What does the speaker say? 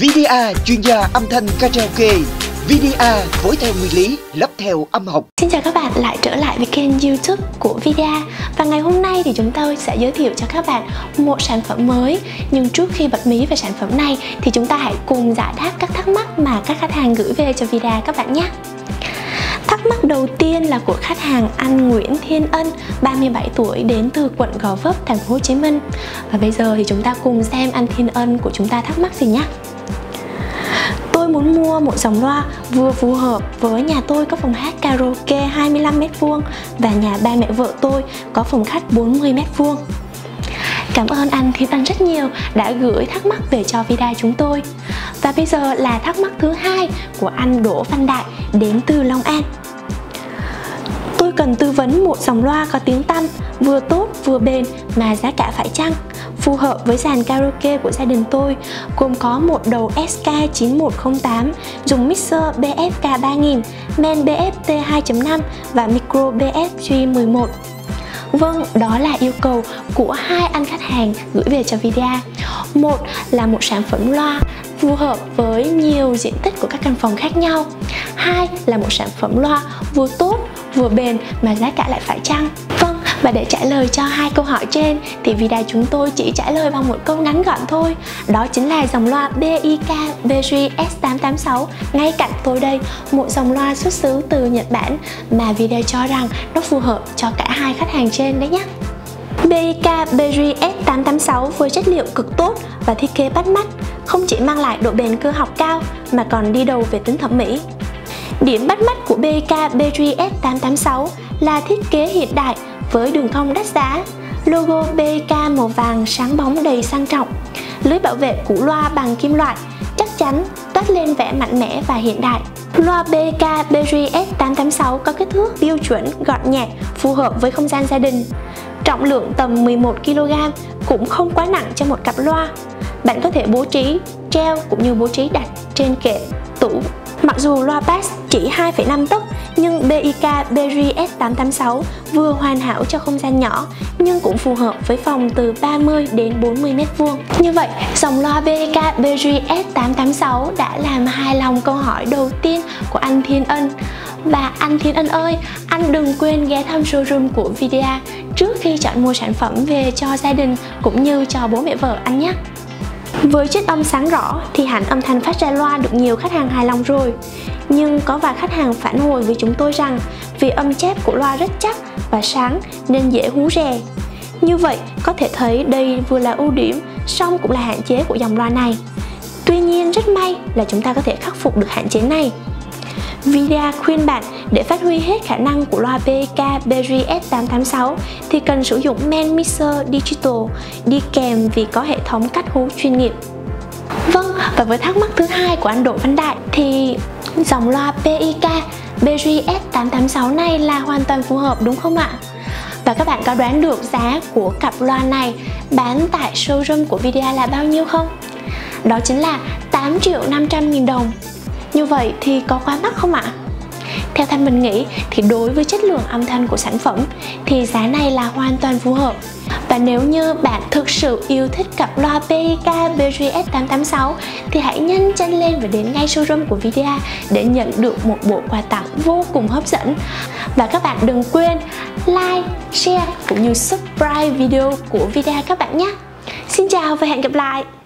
VDA chuyên gia âm thanh karaoke VDA với theo nguyên lý, lắp theo âm học. Xin chào các bạn lại trở lại với kênh youtube của VDA Và ngày hôm nay thì chúng tôi sẽ giới thiệu cho các bạn một sản phẩm mới Nhưng trước khi bật mí về sản phẩm này thì chúng ta hãy cùng giải đáp các thắc mắc mà các khách hàng gửi về cho VDA các bạn nhé Thắc mắc đầu tiên là của khách hàng anh Nguyễn Thiên Ân, 37 tuổi đến từ quận Gò Vấp, thành phố Hồ Chí Minh. Và bây giờ thì chúng ta cùng xem anh Thiên Ân của chúng ta thắc mắc gì nhé. Tôi muốn mua một dòng loa vừa phù hợp với nhà tôi có phòng hát karaoke 25m2 và nhà ba mẹ vợ tôi có phòng khách 40m2. Cảm ơn anh Thi Ân rất nhiều đã gửi thắc mắc về cho Vida chúng tôi. Và bây giờ là thắc mắc thứ hai của anh Đỗ Văn Đại đến từ Long An. Tôi cần tư vấn một dòng loa có tiếng tăm, vừa tốt vừa bền mà giá cả phải chăng, phù hợp với dàn karaoke của gia đình tôi, gồm có một đầu SK9108 dùng mixer BFK 3000, men BFT 2.5 và micro BFG 11. Vâng, đó là yêu cầu của hai anh khách hàng gửi về cho video. Một là một sản phẩm loa phù hợp với nhiều diện tích của các căn phòng khác nhau. Hai là một sản phẩm loa vừa tốt vừa bền mà giá cả lại phải chăng? Vâng, và để trả lời cho hai câu hỏi trên thì video chúng tôi chỉ trả lời bằng một câu ngắn gọn thôi. Đó chính là dòng loa BIK VG S886 ngay cạnh tôi đây Một dòng loa xuất xứ từ Nhật Bản mà video cho rằng nó phù hợp cho cả hai khách hàng trên đấy nhé BIK BG S886 với chất liệu cực tốt và thiết kế bắt mắt không chỉ mang lại độ bền cơ học cao mà còn đi đầu về tính thẩm mỹ. Điểm bắt mắt của BK BGS 886 là thiết kế hiện đại với đường cong đắt giá, logo BK màu vàng sáng bóng đầy sang trọng, lưới bảo vệ củ loa bằng kim loại, chắc chắn toát lên vẻ mạnh mẽ và hiện đại. Loa BK BGS 886 có kích thước tiêu chuẩn gọn nhẹ, phù hợp với không gian gia đình. Trọng lượng tầm 11 kg cũng không quá nặng cho một cặp loa. Bạn có thể bố trí, treo cũng như bố trí đặt trên kệ, tủ Mặc dù loa bass chỉ 2,5 tấc nhưng BIK BRS 886 vừa hoàn hảo cho không gian nhỏ nhưng cũng phù hợp với phòng từ 30 đến 40 m2. Như vậy, dòng loa BIK BRS 886 đã làm hài lòng câu hỏi đầu tiên của anh Thiên Ân. Và anh Thiên Ân ơi, anh đừng quên ghé thăm showroom của Videa trước khi chọn mua sản phẩm về cho gia đình cũng như cho bố mẹ vợ anh nhé. Với chất âm sáng rõ thì hẳn âm thanh phát ra loa được nhiều khách hàng hài lòng rồi. Nhưng có vài khách hàng phản hồi với chúng tôi rằng vì âm chép của loa rất chắc và sáng nên dễ hú rè. Như vậy, có thể thấy đây vừa là ưu điểm, song cũng là hạn chế của dòng loa này. Tuy nhiên, rất may là chúng ta có thể khắc phục được hạn chế này. Vida khuyên bạn để phát huy hết khả năng của loa BK BRS 886 thì cần sử dụng Man Mixer Digital đi kèm vì có hệ thống cắt hú chuyên nghiệp. Vâng, và với thắc mắc thứ hai của anh Đỗ Văn Đại thì dòng loa PIK BRS 886 này là hoàn toàn phù hợp đúng không ạ? Và các bạn có đoán được giá của cặp loa này bán tại showroom của Videa là bao nhiêu không? Đó chính là 8 triệu 500 nghìn đồng như vậy thì có quá mắc không ạ? Theo Thanh mình nghĩ thì đối với chất lượng âm thanh của sản phẩm thì giá này là hoàn toàn phù hợp và nếu như bạn thực sự yêu thích cặp loa PK BGS 886 thì hãy nhanh chân lên và đến ngay showroom của Videa để nhận được một bộ quà tặng vô cùng hấp dẫn. Và các bạn đừng quên like, share cũng như subscribe video của Videa các bạn nhé. Xin chào và hẹn gặp lại!